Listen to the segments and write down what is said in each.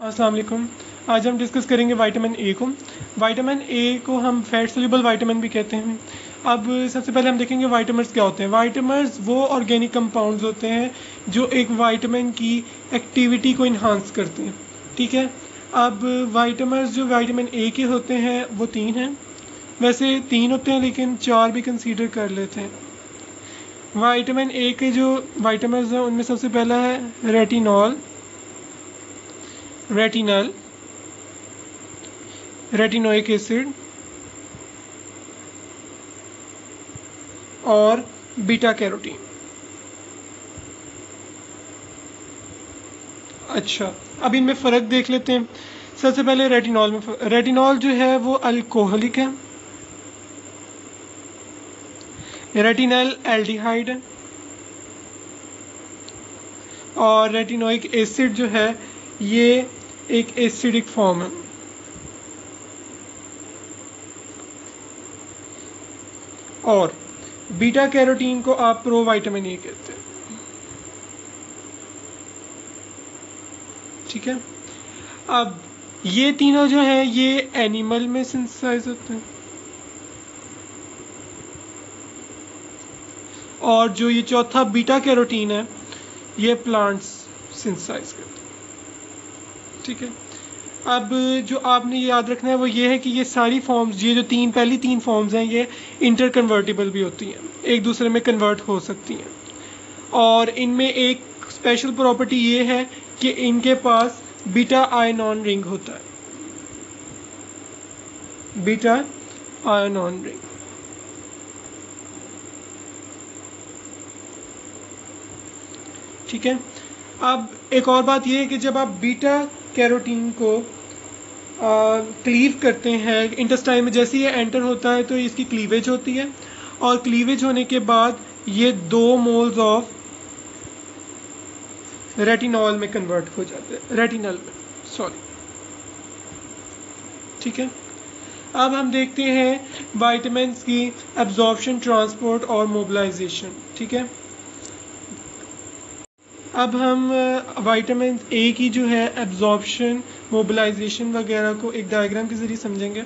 अस्सलाम वालेकुम आज हम डिस्कस करेंगे विटामिन ए को। विटामिन ए को हम फैट सोल्यूबल विटामिन भी कहते हैं। अब सबसे पहले हम देखेंगे वाइटामर्स क्या होते हैं। वाइटामर्स वो ऑर्गेनिक कंपाउंड्स होते हैं जो एक वाइटामिन की एक्टिविटी को इन्हांस करते हैं। ठीक है? अब वाइटामर्स जो विटामिन ए के होते हैं, वो तीन हैं। वैसे तीन होते हैं, लेकिन चार भी कंसीडर कर लेते हैं। वाइटामिन ए के जो वाइटामर्स हैं, उनमें सबसे पहला है रेटिनॉल रेटिनल रेटिनोइक एसिड और बीटा कैरोटीन अच्छा अब इनमें फ़र्क देख लेते हैं। सबसे पहले रेटिनॉल में रेटिनॉल जो है वो अल्कोहलिक है। रेटिनल एल्डिहाइड है। और रेटिनोइक एसिड जो है, ये एक एसिडिक फॉर्म है। और बीटा कैरोटीन को आप प्रो वाइटामिन ए कहते हैं। ठीक है? अब ये तीनों जो है, ये एनिमल में सिंथेसाइज होते हैं। और जो ये चौथा बीटा कैरोटीन है, ये प्लांट्स सिंथेसाइज करते हैं। ठीक है। अब जो आपने याद रखना है, वो ये है कि ये सारी फॉर्म्स ये जो तीन, पहली तीन फॉर्म्स हैं, ये इंटर कन्वर्टिबल भी होती हैं। एक दूसरे में कन्वर्ट हो सकती हैं। और इनमें एक स्पेशल प्रॉपर्टी ये है कि इनके पास बीटा आयन ऑन रिंग होता है। बीटा आयन ऑन रिंग ठीक है। अब एक और बात यह है कि जब आप बीटा कैरोटीन को क्लीव करते हैं। इंटेस्टाइन में जैसे ये एंटर होता है तो इसकी क्लीवेज होती है और क्लीवेज होने के बाद ये दो मोल्स ऑफ़ रेटिनॉल में कन्वर्ट हो जाते हैं। रेटिनल में, सॉरी। ठीक है? अब हम देखते हैं वाइटामिन की एब्जॉर्प्शन ट्रांसपोर्ट और मोबिलाइजेशन ठीक है? अब हम वाइटामिन ए की जो है एब्जॉर्प्शन मोबिलाइजेशन वगैरह को एक डायग्राम के ज़रिए समझेंगे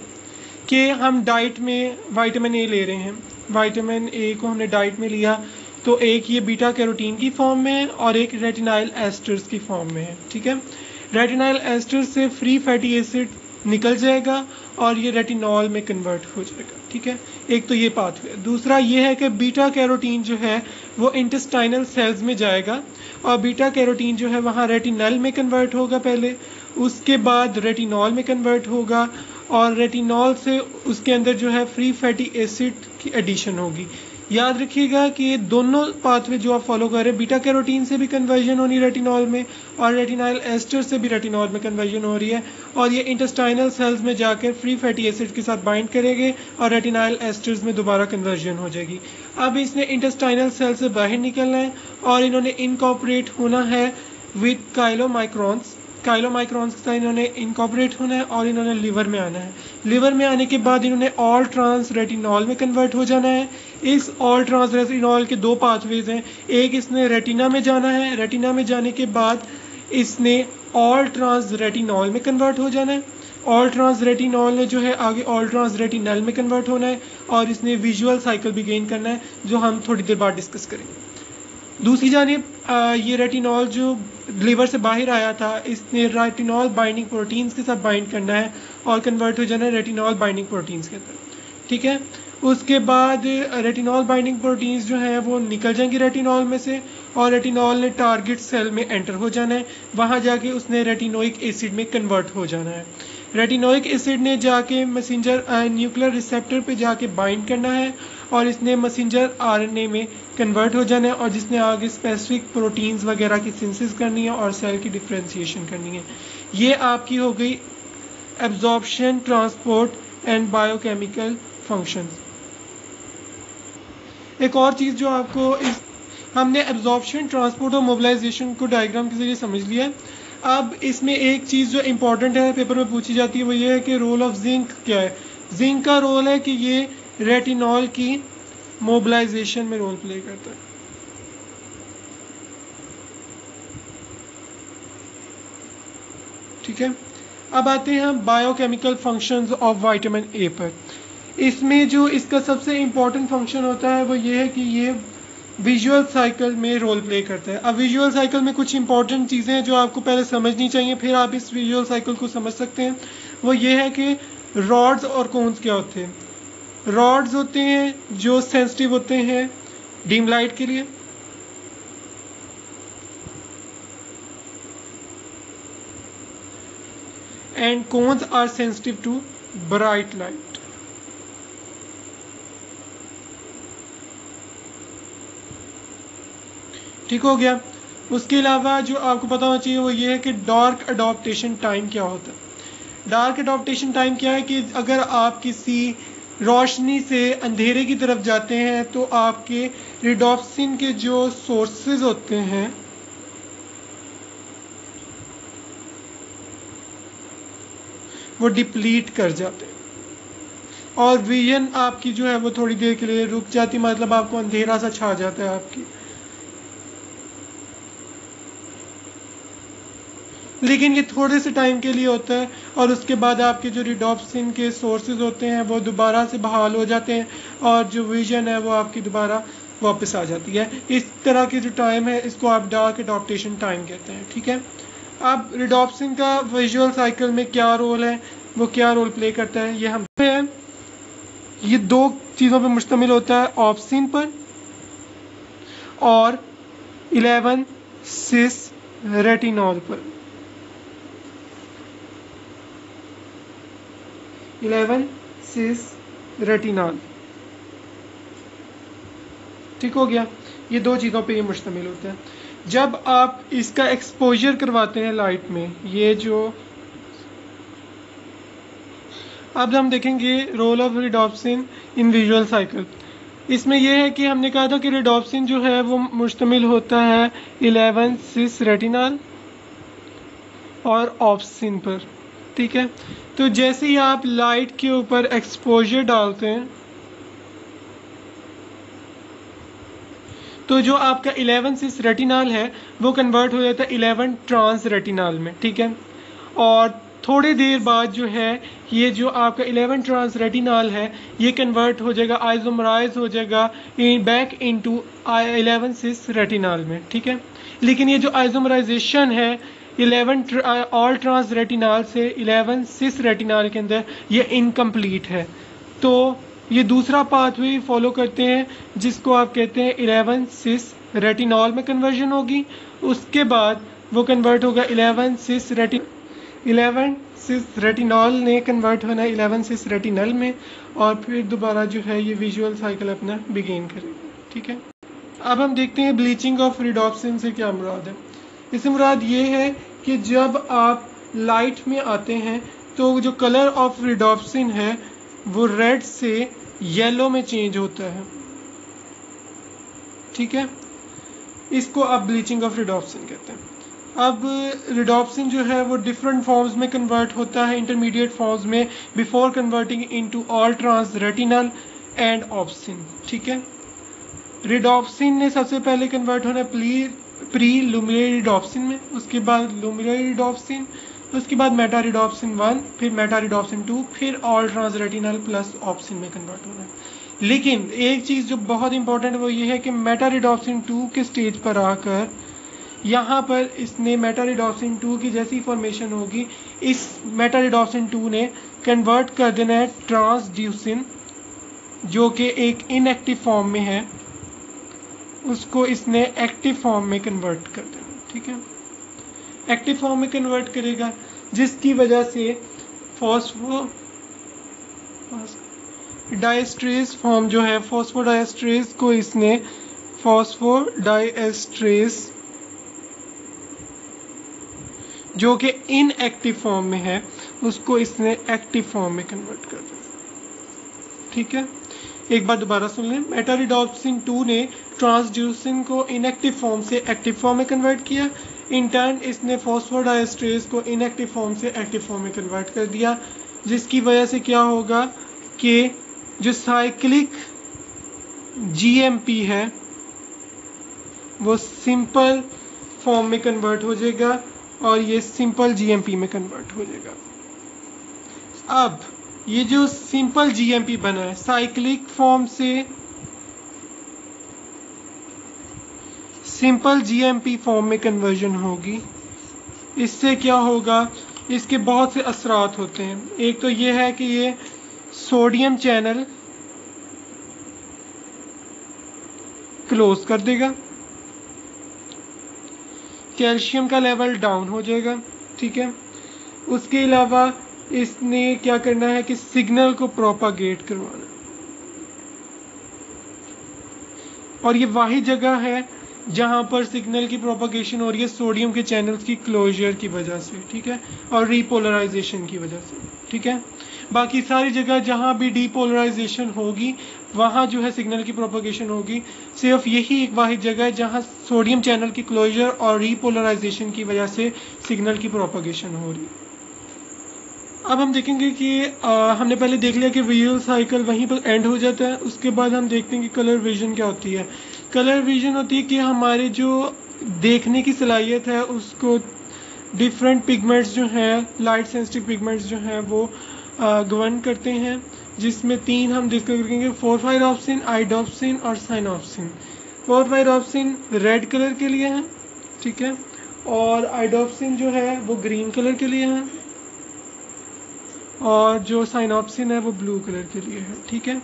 कि हम डाइट में वाइटामिन ए ले रहे हैं। वाइटामिन ए को हमने डाइट में लिया तो एक ये बीटा कैरोटीन की फॉर्म में है और एक रेटिनाइल एस्टर्स की फॉर्म में है, ठीक है? रेटिनाइल एस्टर्स से फ्री फैटी एसिड निकल जाएगा और ये रेटिनॉल में कन्वर्ट हो जाएगा। ठीक है? एक तो ये पाथवे दूसरा ये है कि बीटा कैरोटीन जो है, वो इंटेस्टाइनल सेल्स में जाएगा और बीटा कैरोटीन जो है, वहाँ रेटिनल में कन्वर्ट होगा पहले, उसके बाद रेटिनॉल में कन्वर्ट होगा और रेटिनॉल से उसके अंदर जो है फ्री फैटी एसिड की एडिशन होगी। याद रखिएगा कि ये दोनों पाथवे जो आप फॉलो कर रहे हैं बीटा कैरोटीन से भी कन्वर्जन होनी रेटिनॉल में और रेटिनाइल एस्टर से भी रेटिनॉल में कन्वर्जन हो रही है और ये इंटेस्टाइनल सेल्स में जाकर फ्री फैटी एसिड के साथ बाइंड करेंगे और रेटिनाइल एस्टर्स में दोबारा कन्वर्जन हो जाएगी। अब इसने इंटेस्टाइनल सेल से बाहर निकलना है और इन्होंने इनकॉपरेट होना है विद काइलोमाइक्रॉन्स काइलोमाइक्रॉन्स के साथ इन्होंने इनकॉपरेट होना है और इन्होंने लिवर में आना है। लिवर में आने के बाद इन्होंने ऑल ट्रांस रेटिनॉल में कन्वर्ट हो जाना है। इस ऑल ट्रांस रेटिनॉल के दो पाथवेज हैं। एक इसने रेटिना में जाना है। रेटिना में जाने के बाद इसने ऑल ट्रांस रेटिनॉल में कन्वर्ट हो जाना है। ऑल ट्रांस रेटिनॉल ने जो है आगे ऑल ट्रांस रेटिनल में कन्वर्ट होना है और इसने विजुअल साइकिल भी गेन करना है, जो हम थोड़ी देर बाद डिस्कस करेंगे। दूसरी जानब ये रेटिनॉल जो लीवर से बाहर आया था, इसने रेटिनॉल बाइंडिंग प्रोटीन्स के साथ बाइंड करना है और कन्वर्ट हो जाना है रेटिनॉल बाइंडिंग प्रोटीन्स के अंदर। ठीक है? उसके बाद रेटिनॉल बाइंडिंग प्रोटीन्स जो हैं, वो निकल जाएँगी रेटिनॉल में से और रेटिनॉल ने टारगेट सेल में एंटर हो जाना है। वहाँ जाके उसने रेटिनोइक एसिड में कन्वर्ट हो जाना है। रेटिनोइक एसिड ने जाके मैसेंजर न्यूक्लियर रिसेप्टर पे जाके बाइंड करना है और इसने मैसेंजर आरएनए में कन्वर्ट हो जाना है और जिसने आगे स्पेसिफिक प्रोटीन्स वगैरह की सिंसिस करनी है और सेल की डिफ्रेंसिएशन करनी है। ये आपकी हो गई absorption transport and biochemical functions एक और चीज़ जो आपको इस हमने एब्जॉर्प्शन ट्रांसपोर्ट और मोबिलाइजेशन को डायग्राम के ज़रिए समझ लिया अब इसमें एक चीज़ जो इंपॉर्टेंट है पेपर में पूछी जाती है, वो ये है कि रोल ऑफ़ जिंक क्या है? जिंक का रोल है कि ये रेटिनॉल की मोबिलाइजेशन में रोल प्ले करता है। ठीक है? अब आते हैं हम biochemical functions of vitamin A पर। इसमें जो इसका सबसे इम्पोर्टेंट फ़ंक्शन होता है, वो ये है कि ये विजुअल साइकिल में रोल प्ले करता है। अब विजुअल साइकिल में कुछ इंपॉर्टेंट चीज़ें हैं जो आपको पहले समझनी चाहिए, फिर आप इस विजुअल साइकिल को समझ सकते हैं। वो ये है कि रॉड्स और कोन्स क्या होते हैं। रॉड्स होते हैं, जो सेंसिटिव होते हैं, डीम लाइट के लिए। And cones are sensitive to bright light ठीक हो गया। उसके अलावा जो आपको पता होना चाहिए वो ये है कि डार्क अडोप्टेशन टाइम क्या होता है। डार्क अडोप्टेशन टाइम क्या है कि अगर आप किसी रोशनी से अंधेरे की तरफ़ जाते हैं तो आपके रिडोप्सिन के जो सोर्सेज होते हैं, वो डिप्लीट कर जाते हैं। और विजन आपकी जो है वो थोड़ी देर के लिए रुक जाती मतलब आपको अंधेरा सा छा जाता है आपकी। लेकिन ये थोड़े से टाइम के लिए होता है और उसके बाद आपके जो रिडोप्सिन के सोर्सेज होते हैं, वो दोबारा से बहाल हो जाते हैं और जो विजन है वो आपकी दोबारा वापस आ जाती है। इस तरह की जो टाइम है, इसको आप डार्क अडोप्टेशन टाइम कहते हैं, ठीक है? अब रिडोप्सिन का विजुअल साइकिल में क्या रोल है, वो क्या रोल प्ले करता है, ये हम है। ये दो चीज़ों पर मुश्तमिल होता है ऑप्सिन पर और 11 सिस रेटिनॉल पर। 11 सिस रेटिनॉल ठीक हो गया? ये दो चीज़ों पे ये मुश्तमिल होता है। जब आप इसका एक्सपोजर करवाते हैं लाइट में, ये जो अब हम देखेंगे role of rhodopsin in visual cycle इसमें यह है कि हमने कहा था कि रिडोप्सिन जो है वो मुश्तमिल होता है 11 सिस रेटिनॉल और ऑप्सिन पर। ठीक है? तो जैसे ही आप लाइट के ऊपर एक्सपोजर डालते हैं तो जो आपका 11 सिस रेटिनॉल है, वो कन्वर्ट हो जाता है 11 ट्रांस रेटिनॉल में, ठीक है? और थोड़ी देर बाद जो है, ये जो आपका 11 ट्रांस रेटिनॉल है, ये कन्वर्ट हो जाएगा आइजोमराइज हो जाएगा in back into 11 cis retinol में, ठीक है? लेकिन ये जो आइजोमराइजेशन है 11 ऑल ट्रांस रेटिनॉल से 11 सिस रेटिनॉल के अंदर ये इनकम्प्लीट है। तो ये दूसरा पाथवे फॉलो करते हैं, जिसको आप कहते हैं 11 सिस रेटिनॉल में कन्वर्जन होगी। उसके बाद वो कन्वर्ट होगा 11 सिस रेटिन 11 सिस रेटिनॉल ने कन्वर्ट होना 11 सिस रेटिनल में, और फिर दोबारा जो है ये विजुअल साइकिल अपना बिगेन करेगा। ठीक है? अब हम देखते हैं ब्लीचिंग ऑफ़ रिडोप्सिन से क्या मुराद है। इससे मुराद ये है कि जब आप लाइट में आते हैं तो जो कलर ऑफ़ रिडोप्सिन है, वो रेड से येलो में चेंज होता है। ठीक है? इसको आप ब्लीचिंग ऑफ़ रिडोप्सिन कहते हैं। अब रिडोप्सिन जो है, वो डिफरेंट फॉर्म्स में कन्वर्ट होता है इंटरमीडिएट फॉर्म्स में before converting into all trans retinal and opsin ठीक है? रिडोप्सिन ने सबसे पहले कन्वर्ट होना प्ली प्री लुमिरिडोप्सिन में, उसके बाद लुमिरिडोप्सिन, उसके बाद मेटारिडोप्सिन वन, फिर मेटारिडोप्सिन टू, फिर all trans retinal plus opsin में कन्वर्ट होना है। लेकिन एक चीज़ जो बहुत इंपॉर्टेंट वो ये है कि मेटारिडोप्सिन टू के स्टेज पर आकर, यहाँ पर इसने मेटारिडोप्सिन टू की जैसी फॉर्मेशन होगी, इस मेटारिडोप्सिन टू ने कन्वर्ट कर देना है ट्रांसड्यूसिन जो कि एक इनएक्टिव फॉर्म में है। उसको इसने एक्टिव फॉर्म में कन्वर्ट कर देना, ठीक है? एक्टिव फॉर्म में कन्वर्ट करेगा, जिसकी वजह से फॉस्फो डायस्ट्रेस फॉर्म जो है फॉस्फोडायस्ट्रेस को इसने फॉस्फोडायस्ट्रेस जो कि इनएक्टिव फॉर्म में है, उसको इसने एक्टिव फॉर्म में कन्वर्ट कर दिया। ठीक है? एक बार दोबारा सुन लें। मेटारिडोप्सिन टू ने ट्रांसड्यूसिन को इनएक्टिव फॉर्म से एक्टिव फॉर्म में कन्वर्ट किया। इन टर्न इसने फॉस्फोडाइस्ट्रेस को इनएक्टिव फॉर्म से एक्टिव फॉर्म में कन्वर्ट कर दिया, जिसकी वजह से क्या होगा कि जो साइक्लिक जीएमपी है, वो सिंपल फॉर्म में कन्वर्ट हो जाएगा और ये सिंपल जीएमपी में कन्वर्ट हो जाएगा। अब, ये जो सिंपल जीएमपी बना है साइक्लिक फॉर्म से सिंपल जीएमपी फॉर्म में कन्वर्जन होगी। इससे क्या होगा? इसके बहुत से असरात होते हैं। एक तो ये है कि ये सोडियम चैनल क्लोज कर देगा। कैल्शियम का लेवल डाउन हो जाएगा, ठीक है? उसके अलावा इसने क्या करना है कि सिग्नल को प्रोपागेट करवाना। और ये वाही जगह है जहाँ पर सिग्नल की प्रोपोगेशन हो रही है सोडियम के चैनल्स की क्लोजर की वजह से ठीक है? और रिपोलराइजेशन की वजह से ठीक है? बाकी सारी जगह जहाँ भी डीपोलराइजेशन होगी वहाँ जो है सिग्नल की प्रोपोगेशन होगी। सिर्फ़ यही एक वाहि जगह है जहाँ सोडियम चैनल की क्लोजर और रिपोलराइजेशन की वजह से सिग्नल की प्रोपोगेशन हो रही है। अब हम देखेंगे कि आ, हमने पहले देख लिया कि विजुअल साइकिल वहीं पर एंड हो जाता है उसके बाद हम देखते हैं कि कलर विजन क्या होती है। कलर विजन होती है कि हमारे जो देखने की सलाहियत है, उसको डिफरेंट पिगमेंट्स जो हैं लाइट सेंसिटिव पिगमेंट्स जो हैं, वो गवर्न करते हैं, जिसमें तीन हम डिस्कस करेंगे फोर फाइव ऑप्सिन आईडॉप्सिन और cyanopsin four five opsin red colour के लिए है, ठीक है? और आईडॉप्सिन जो है, वो ग्रीन कलर के लिए है, और जो साइनॉप्सिन है, वो ब्लू कलर के लिए है, ठीक है?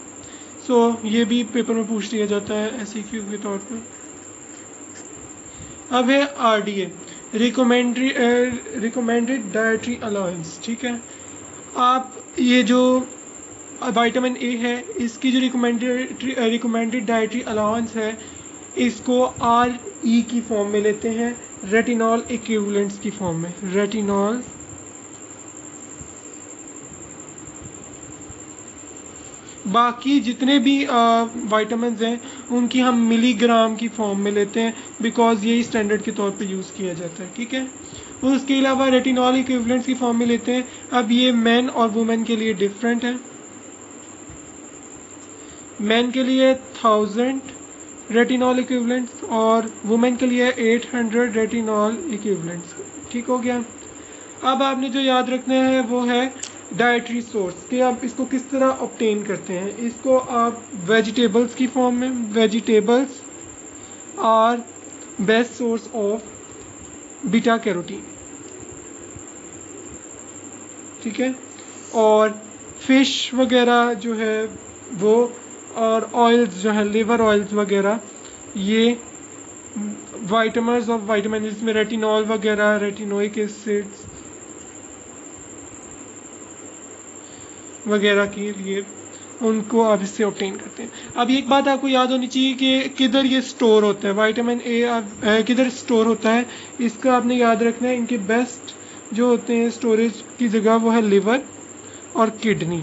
सो so, ये भी पेपर में पूछ लिया जाता है एस के तौर पर अब है R D A recommended dietary allowance ठीक है? आप ये जो वाइटामिन ए है इसकी जो रिकमेंडेड रिकमेंडेड डाइटरी अलाउंस है इसको आर ई e की फॉर्म में लेते हैं रेटिनॉल इक्विवेलेंट्स की फॉर्म में रेटिनॉल बाकी जितने भी वाइटामिन हैं, उनकी हम मिलीग्राम की फॉर्म में लेते हैं बिकॉज़ यही स्टैंडर्ड के तौर पे यूज़ किया जाता है, ठीक है? उसके अलावा रेटिनॉल इक्विवेलेंट्स की फॉर्म में लेते हैं। अब ये मैन और वुमेन के लिए डिफरेंट है। मैन के लिए थाउज़ेंड रेटिनॉल इक्विवेलेंट्स और वुमेन के लिए एट हंड्रेड रेटिनॉल इक्विवेलेंट्स ठीक हो गया? अब आपने जो याद रखना है वो है डाइटरी सोर्स कि आप इसको किस तरह ऑप्टेन करते हैं? इसको आप वेजिटेबल्स की फॉर्म में vegetables are best source of beta carotene ठीक है? और फ़िश वगैरह जो है वो, और ऑयल्स जो है लिवर ऑयल्स वगैरह, ये वाइटामर्स और वाइटामिन जिसमें रेटिनॉल वगैरह रेटिनोइक एसिड्स वगैरह के लिए उनको आप इससे ऑप्टेन करते हैं। अब एक बात आपको याद होनी चाहिए कि किधर ये स्टोर होता है? वाइटामिन ए किधर स्टोर होता है? इसका आपने याद रखना है, इनके बेस्ट जो होते हैं स्टोरेज की जगह वो है लिवर और किडनी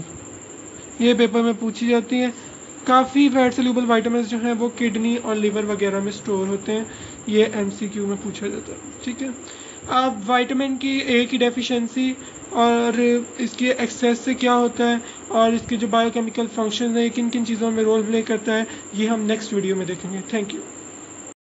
ये पेपर में पूछी जाती है। काफ़ी फैट सोल्यूबल वाइटामिन जो हैं वो किडनी और लिवर वगैरह में स्टोर होते हैं। ये एमसीक्यू में पूछा जाता है। ठीक है? अब वाइटामिन की ए की डेफिशिएंसी और इसके एक्सेस से क्या होता है और इसके जो बायोकेमिकल फ़ंक्शन है किन किन चीज़ों में रोल प्ले करता है, ये हम नेक्स्ट वीडियो में देखेंगे। Thank you